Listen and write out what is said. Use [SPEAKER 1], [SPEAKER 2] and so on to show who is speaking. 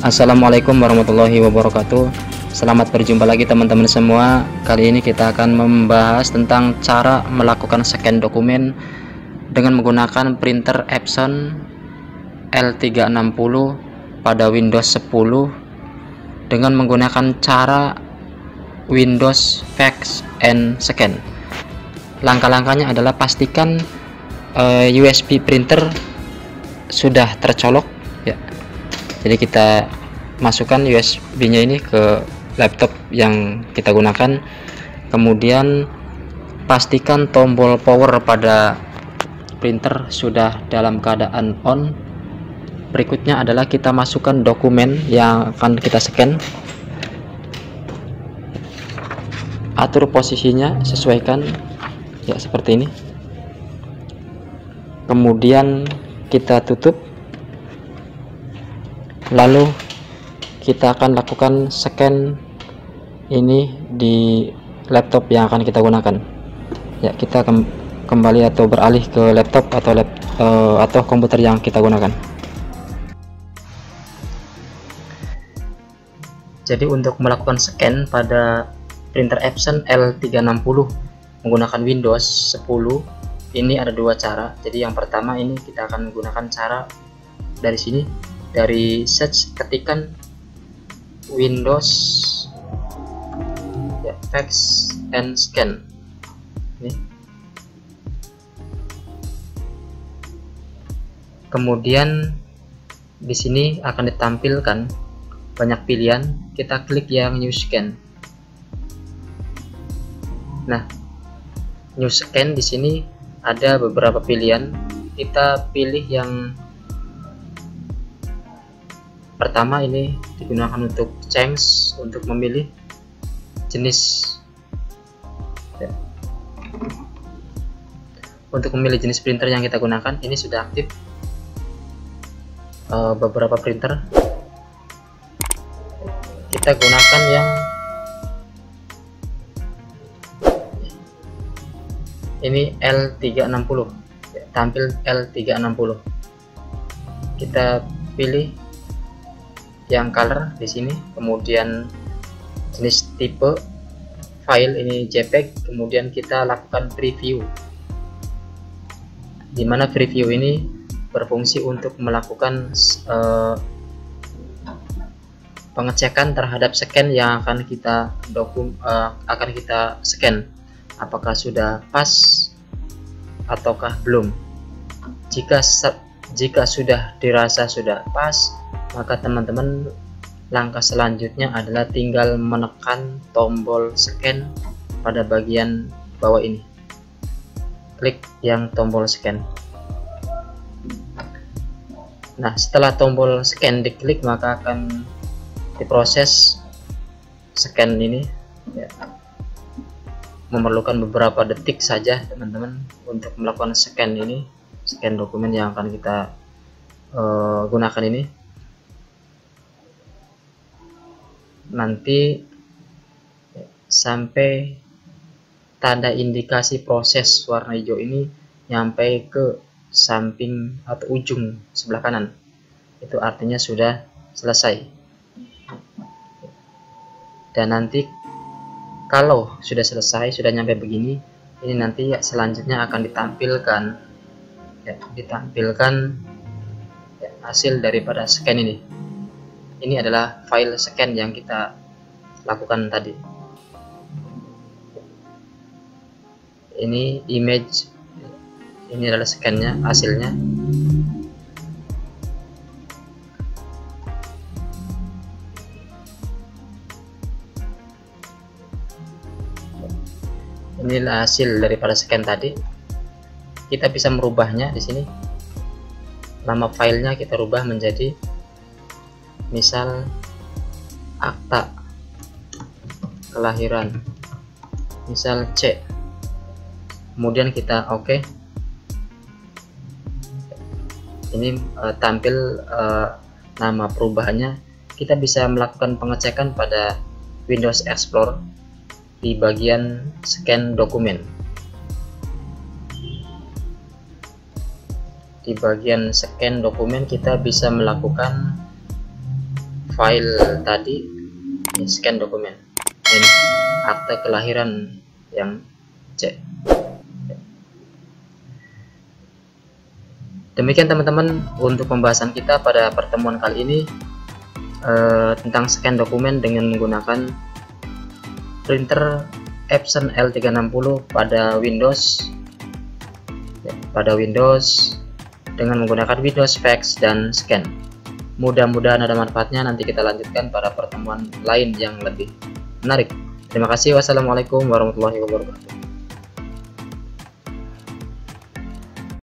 [SPEAKER 1] Assalamualaikum warahmatullahi wabarakatuh. Selamat berjumpa lagi teman-teman semua. Kali ini kita akan membahas tentang cara melakukan scan dokumen Dengan menggunakan printer Epson L360 pada Windows 10 Dengan menggunakan cara Windows Fax and Scan. Langkah-langkahnya adalah pastikan uh, eh, USB printer sudah tercolok ya jadi kita masukkan USB nya ini ke laptop yang kita gunakan. Kemudian pastikan tombol power pada printer sudah dalam keadaan on. Berikutnya adalah kita masukkan dokumen yang akan kita scan. Atur posisinya sesuaikan. Ya seperti ini. Kemudian kita tutup lalu kita akan lakukan scan ini di laptop yang akan kita gunakan. Ya kita kem kembali atau beralih ke laptop atau lap uh, atau komputer yang kita gunakan. Jadi untuk melakukan scan pada printer Epson L360 menggunakan Windows 10 ini ada dua cara. Jadi yang pertama ini kita akan menggunakan cara dari sini dari search ketikan Windows ya, fax and scan. Ini. Kemudian di sini akan ditampilkan banyak pilihan. Kita klik yang new scan. Nah new scan di sini ada beberapa pilihan. Kita pilih yang pertama ini digunakan untuk change untuk memilih jenis. Ya. untuk memilih jenis printer yang kita gunakan ini sudah aktif. Uh, beberapa printer. Kita gunakan yang ini L360 tampil L360 kita pilih yang color di sini. Kemudian jenis tipe file ini JPEG. Kemudian kita lakukan preview di mana preview ini berfungsi untuk melakukan uh, pengecekan terhadap scan yang akan kita dokum uh, akan kita scan. Apakah sudah pas ataukah belum? Jika jika sudah dirasa sudah pas maka teman-teman langkah selanjutnya adalah tinggal menekan tombol scan pada bagian bawah ini. Klik yang tombol scan. Nah setelah tombol scan diklik maka akan diproses scan ini. Ya. memerlukan beberapa detik saja teman-teman untuk melakukan scan ini scan dokumen yang akan kita uh, gunakan ini nanti sampai tanda indikasi proses warna hijau ini nyampe ke samping atau ujung sebelah kanan. Itu artinya sudah selesai. Dan nanti kalau sudah selesai sudah nyampe begini ini nanti ya, selanjutnya akan ditampilkan ya, ditampilkan ya, hasil daripada scan ini ini adalah file scan yang kita lakukan tadi. Ini image ini adalah scannya hasilnya. Inilah hasil daripada scan tadi. Kita bisa merubahnya di sini. Nama filenya kita rubah menjadi misal akta kelahiran. Misal C. Kemudian kita oke. Okay. ini uh, tampil uh, nama perubahannya. Kita bisa melakukan pengecekan pada Windows Explorer di bagian scan dokumen. Di bagian scan dokumen kita bisa melakukan file tadi ini scan dokumen. Ini akte kelahiran yang C. Demikian teman-teman untuk pembahasan kita pada pertemuan kali ini eh, tentang scan dokumen dengan menggunakan printer Epson L360 pada Windows. Ya, pada Windows dengan menggunakan Windows Fax dan Scan mudah-mudahan ada manfaatnya. Nanti kita lanjutkan pada pertemuan lain yang lebih menarik. Terima kasih. Wassalamualaikum warahmatullahi wabarakatuh